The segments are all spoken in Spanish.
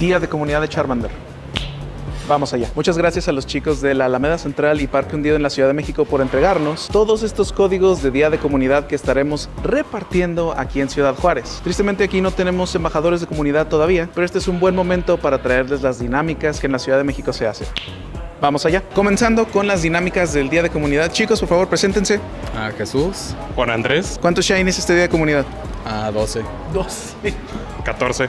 Día de Comunidad de Charmander. Vamos allá. Muchas gracias a los chicos de la Alameda Central y Parque Hundido en la Ciudad de México por entregarnos todos estos códigos de Día de Comunidad que estaremos repartiendo aquí en Ciudad Juárez. Tristemente aquí no tenemos embajadores de comunidad todavía, pero este es un buen momento para traerles las dinámicas que en la Ciudad de México se hacen. Vamos allá. Comenzando con las dinámicas del Día de Comunidad. Chicos, por favor, preséntense. A Jesús. Juan Andrés, ¿Cuántos shinies este Día de Comunidad? A 12. Dos. 14.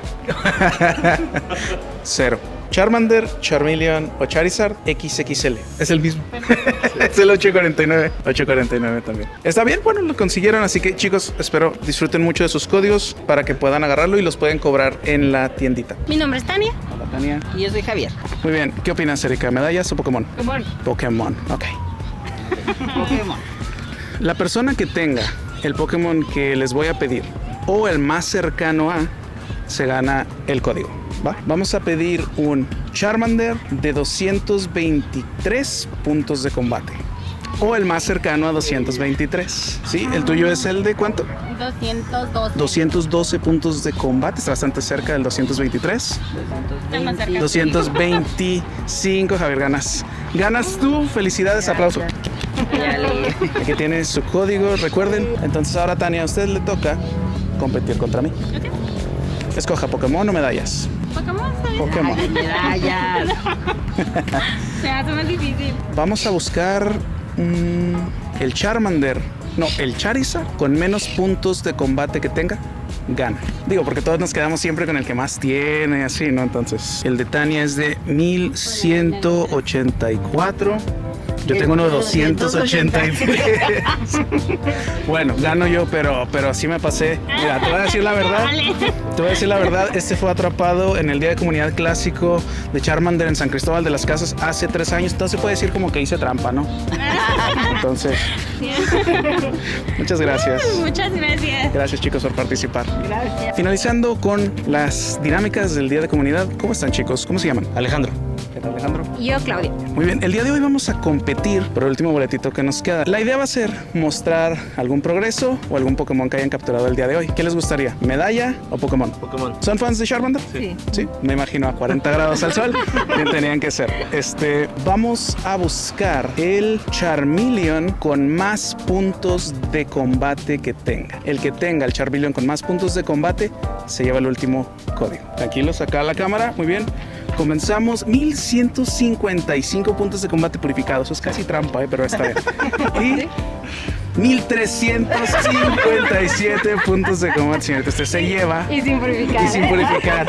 Cero. Charmander, Charmeleon o Charizard XXL. Es el mismo. es el 849. 849 también. Está bien, bueno, lo consiguieron. Así que chicos, espero disfruten mucho de sus códigos para que puedan agarrarlo y los pueden cobrar en la tiendita. Mi nombre es Tania. Hola, Tania. Y yo soy Javier. Muy bien. ¿Qué opinas, Erika? ¿Medallas o Pokémon? Pokémon. Pokémon. Ok. Pokémon. La persona que tenga el Pokémon que les voy a pedir o el más cercano a se gana el código. ¿Va? Vamos a pedir un Charmander de 223 puntos de combate o el más cercano a 223. ¿Sí? ¿El tuyo es el de cuánto? 212. 212 puntos de combate, está bastante cerca del 223. Está más cerca. 225, Javier, ganas. Ganas tú, felicidades, aplauso. Dale. Aquí tiene su código, recuerden. Entonces ahora Tania, a usted le toca competir contra mí. Escoja Pokémon o medallas. Pokémon, ¿sabes? Pokémon. Ay, medallas. Se hace más difícil. Vamos a buscar mm, el Charmander. No, el Charizard con menos puntos de combate que tenga. Gana. Digo, porque todos nos quedamos siempre con el que más tiene, así, ¿no? Entonces, el de Tania es de 1184. Yo tengo uno de 283. bueno, gano yo, pero, pero así me pasé. Mira, te voy a decir la verdad. Te voy a decir la verdad, este fue atrapado en el Día de Comunidad Clásico de Charmander en San Cristóbal de las Casas hace tres años. Entonces puede decir como que hice trampa, ¿no? Entonces, muchas gracias. Muchas gracias. Gracias chicos por participar. Gracias. Finalizando con las dinámicas del Día de Comunidad. ¿Cómo están chicos? ¿Cómo se llaman? Alejandro. ¿Qué tal Alejandro? Y yo, Claudia. Muy bien, el día de hoy vamos a competir por el último boletito que nos queda. La idea va a ser mostrar algún progreso o algún Pokémon que hayan capturado el día de hoy. ¿Qué les gustaría? ¿Medalla o Pokémon? Pokémon. ¿Son fans de Charmander? Sí. Sí, me imagino a 40 grados al sol. Tenían que ser. Este, vamos a buscar el Charmeleon con más puntos de combate que tenga. El que tenga el Charmeleon con más puntos de combate se lleva el último código. Tranquilos, acá la cámara. Muy bien. Comenzamos 1155 puntos de combate purificados. Eso es casi trampa, ¿eh? pero está bien. Y 1357 puntos de combate, señorita. Usted se lleva Y sin purificar. y sin purificar.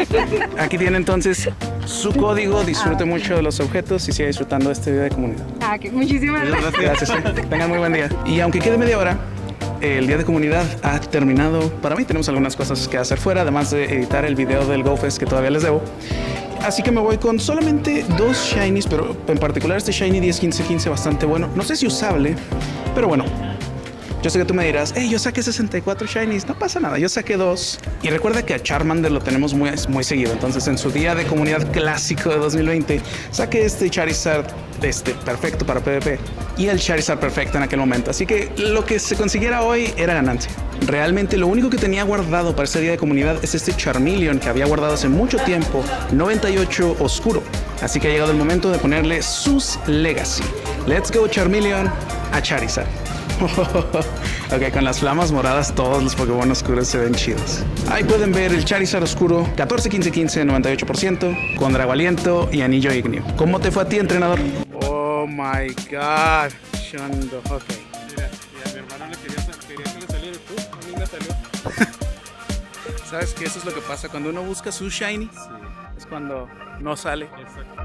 Aquí tiene entonces su código. Disfrute mucho de los objetos y siga disfrutando de este día de comunidad. Ah, que muchísimas gracias. Gracias. eh. Tengan muy buen día. Y aunque quede media hora, el día de comunidad ha terminado. Para mí tenemos algunas cosas que hacer fuera, además de editar el video del GoFest que todavía les debo. Así que me voy con solamente dos shinies, pero en particular este shiny 10-15-15 bastante bueno. No sé si usable, pero bueno. Yo sé que tú me dirás, hey, yo saqué 64 shinies. No pasa nada, yo saqué dos. Y recuerda que a Charmander lo tenemos muy, muy seguido. Entonces, en su día de comunidad clásico de 2020, saqué este Charizard este, perfecto para PvP y el Charizard perfecto en aquel momento. Así que lo que se consiguiera hoy era ganancia. Realmente lo único que tenía guardado para este día de comunidad es este Charmeleon que había guardado hace mucho tiempo, 98 oscuro. Así que ha llegado el momento de ponerle sus Legacy. Let's go Charmeleon a Charizard. ok, con las flamas moradas todos los Pokémon oscuros se ven chidos. Ahí pueden ver el Charizard oscuro 14, 15, 15, 98%, con Dragaliento y Anillo Ignio. ¿Cómo te fue a ti, entrenador? Oh my god, Shondo, ok. Mira, y a mi hermano le quería, quería que le saliera tú, a mí me salió. ¿Sabes que eso es lo que pasa cuando uno busca su shiny? Es cuando no sale. Exacto.